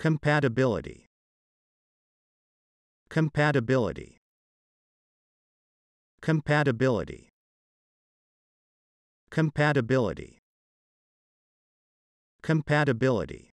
Compatibility. Compatibility. Compatibility. Compatibility. Compatibility.